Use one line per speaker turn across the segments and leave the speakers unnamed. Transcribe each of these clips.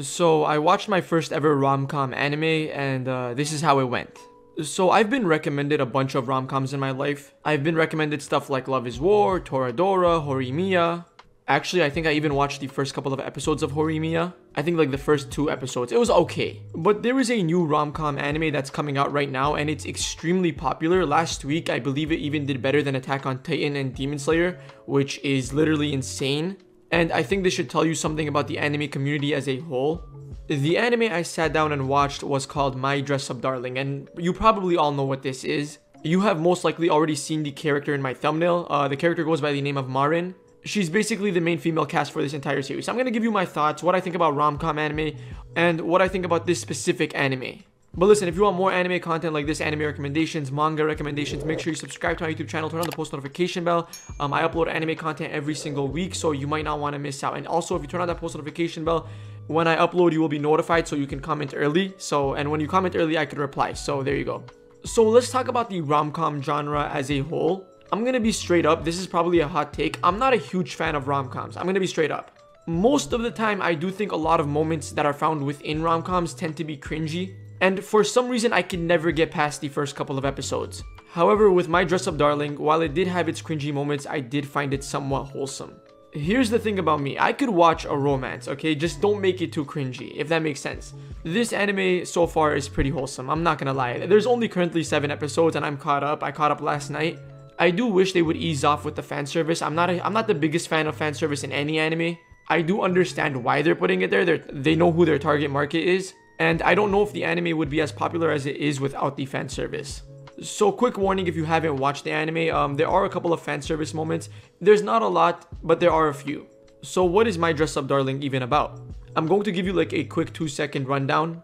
So I watched my first ever rom-com anime and uh, this is how it went. So I've been recommended a bunch of rom-coms in my life. I've been recommended stuff like Love is War, Toradora, Horimiya. Actually, I think I even watched the first couple of episodes of Horimiya. I think like the first two episodes. It was okay. But there is a new rom-com anime that's coming out right now and it's extremely popular. Last week, I believe it even did better than Attack on Titan and Demon Slayer, which is literally insane. And I think this should tell you something about the anime community as a whole. The anime I sat down and watched was called My Dress Up Darling, and you probably all know what this is. You have most likely already seen the character in my thumbnail. Uh, the character goes by the name of Marin. She's basically the main female cast for this entire series. I'm gonna give you my thoughts, what I think about rom-com anime, and what I think about this specific anime. But listen, if you want more anime content like this, anime recommendations, manga recommendations, make sure you subscribe to my YouTube channel, turn on the post notification bell. Um, I upload anime content every single week, so you might not want to miss out. And also, if you turn on that post notification bell, when I upload, you will be notified so you can comment early. So, and when you comment early, I could reply. So there you go. So let's talk about the rom-com genre as a whole. I'm gonna be straight up. This is probably a hot take. I'm not a huge fan of rom-coms. I'm gonna be straight up. Most of the time, I do think a lot of moments that are found within rom-coms tend to be cringy and for some reason I can never get past the first couple of episodes. However, with My Dress Up Darling, while it did have its cringy moments, I did find it somewhat wholesome. Here's the thing about me, I could watch a romance, okay? Just don't make it too cringy, if that makes sense. This anime so far is pretty wholesome, I'm not gonna lie. There's only currently 7 episodes and I'm caught up, I caught up last night. I do wish they would ease off with the fan service. I'm not a, I'm not the biggest fan of fan service in any anime. I do understand why they're putting it there. They're, they know who their target market is. And I don't know if the anime would be as popular as it is without the fan service. So quick warning if you haven't watched the anime, um, there are a couple of fan service moments. There's not a lot, but there are a few. So what is My Dress Up Darling even about? I'm going to give you like a quick two second rundown.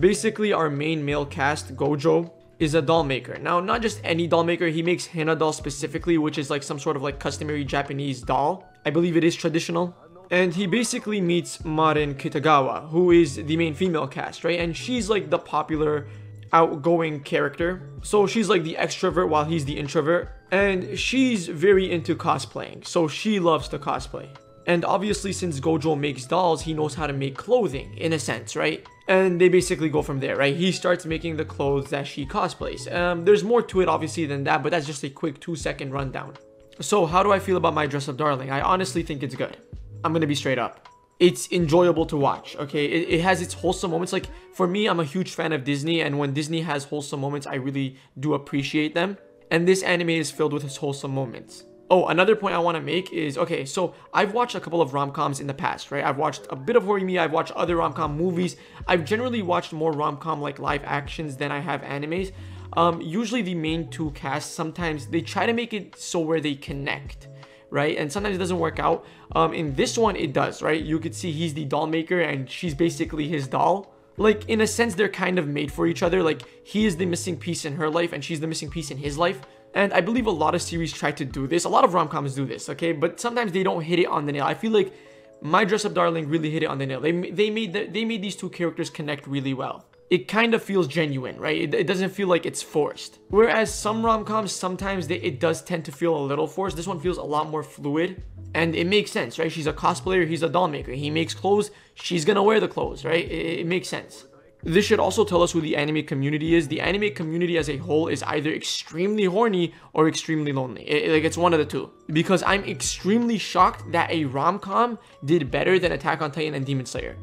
Basically our main male cast, Gojo, is a doll maker. Now, not just any doll maker, he makes hina doll specifically, which is like some sort of like customary Japanese doll. I believe it is traditional and he basically meets Marin Kitagawa, who is the main female cast, right? And she's like the popular outgoing character. So she's like the extrovert while he's the introvert. And she's very into cosplaying, so she loves to cosplay. And obviously, since Gojo makes dolls, he knows how to make clothing, in a sense, right? And they basically go from there, right? He starts making the clothes that she cosplays. Um, there's more to it, obviously, than that, but that's just a quick two second rundown. So, how do I feel about my dress up darling? I honestly think it's good. I'm gonna be straight up. It's enjoyable to watch, okay? It, it, has its wholesome moments. Like, for me, I'm a huge fan of Disney, and when Disney has wholesome moments, I really do appreciate them. And this anime is filled with its wholesome moments. Oh, another point I want to make is, okay, so I've watched a couple of rom-coms in the past, right? I've watched a bit of Horimiya, I've watched other rom-com movies. I've generally watched more rom-com like live actions than I have animes. Um, usually the main two casts, sometimes they try to make it so where they connect right? And sometimes it doesn't work out. Um, in this one, it does, right? You could see he's the doll maker and she's basically his doll. Like, in a sense, they're kind of made for each other. Like, he is the missing piece in her life and she's the missing piece in his life. And I believe a lot of series try to do this. A lot of rom-coms do this, okay? But sometimes they don't hit it on the nail. I feel like My Dress Up Darling really hit it on the nail. They, they, made, the, they made these two characters connect really well it kind of feels genuine, right? It, it, doesn't feel like it's forced. Whereas some rom-coms, sometimes they, it does tend to feel a little forced. This one feels a lot more fluid. And it makes sense, right? She's a cosplayer, he's a doll maker. He makes clothes, she's gonna wear the clothes, right? It, it makes sense. This should also tell us who the anime community is. The anime community as a whole is either extremely horny or extremely lonely. It, like it's one of the two. Because I'm extremely shocked that a rom-com did better than Attack on Titan and Demon Slayer.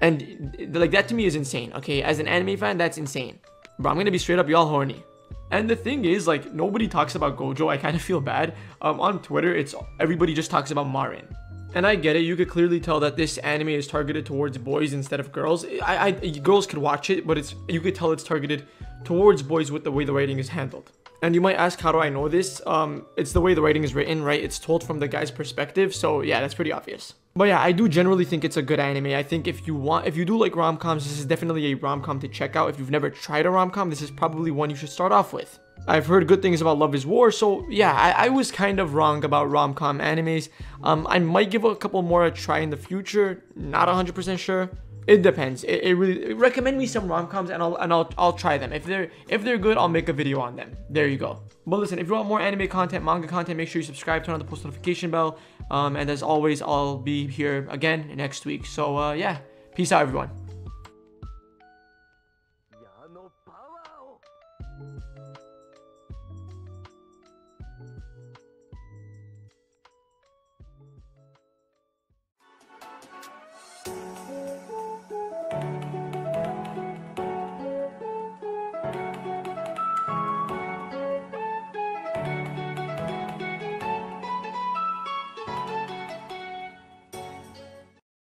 And like that to me is insane. Okay, as an anime fan, that's insane. Bro, I'm gonna be straight up y'all horny. And the thing is, like, nobody talks about Gojo. I kind of feel bad. Um, on Twitter, it's everybody just talks about Marin. And I get it. You could clearly tell that this anime is targeted towards boys instead of girls. I, I girls could watch it, but it's you could tell it's targeted towards boys with the way the writing is handled. And you might ask, how do I know this? Um, it's the way the writing is written, right? It's told from the guy's perspective. So yeah, that's pretty obvious. But yeah, I do generally think it's a good anime. I think if you want, if you do like rom-coms, this is definitely a rom-com to check out. If you've never tried a rom-com, this is probably one you should start off with. I've heard good things about Love is War, so yeah, I, I was kind of wrong about rom-com animes. Um, I might give a couple more a try in the future, not 100% sure. It depends. It, it really recommend me some rom-coms and I'll and I'll I'll try them. If they're if they're good, I'll make a video on them. There you go. But listen, if you want more anime content, manga content, make sure you subscribe, turn on the post notification bell. Um, and as always, I'll be here again next week. So uh, yeah, Peace out, everyone.